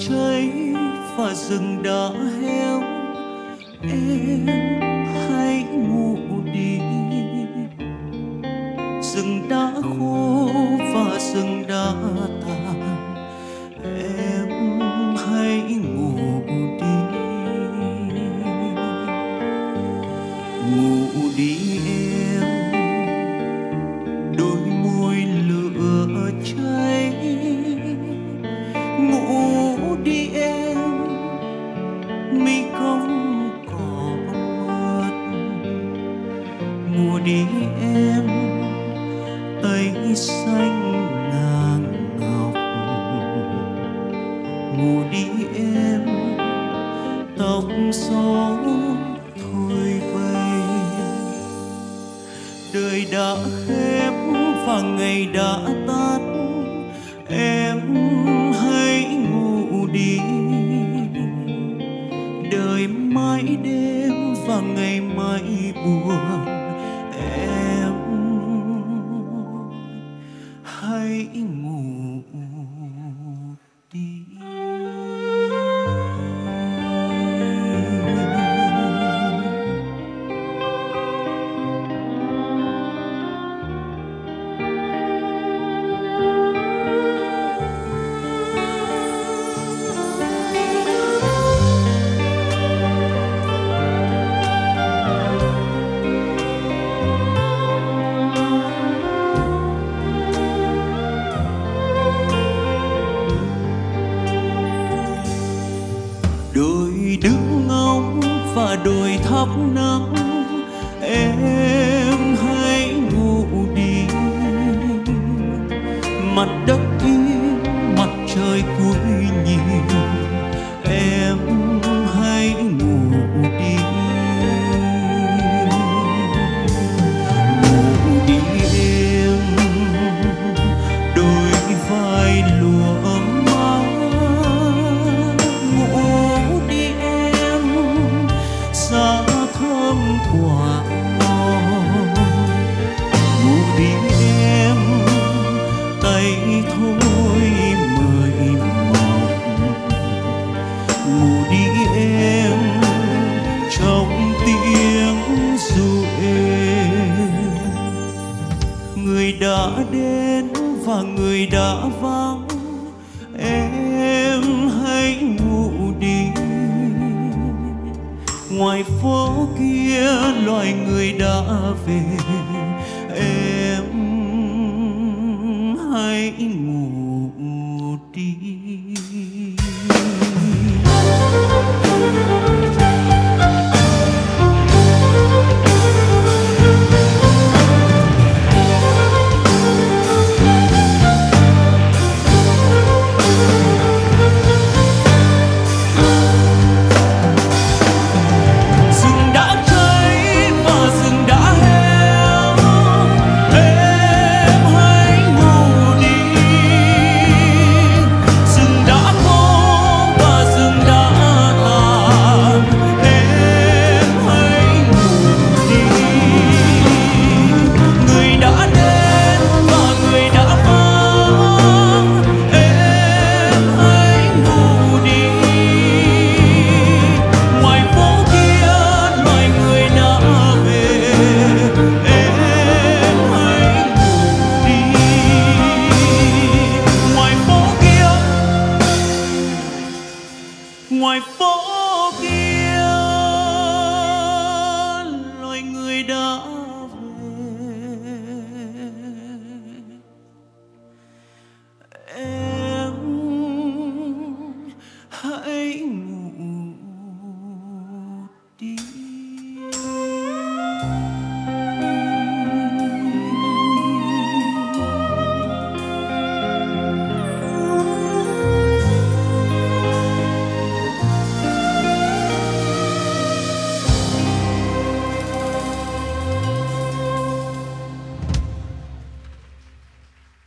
cháy và rừng đã mi cỏ mượt mùa đi em, tây xanh ngàn ngọc. Mùa đi em, tóc gió thôi bay đời đã khép và ngày đã tắt, em đời mãi đêm và ngày mãi buồn. Đôi nắng em hãy ngủ đi. Mặt đất và người đã vắng, em hãy ngủ đi. Ngoài phố kia loài người đã về ngoài phố kia loài người đã về. em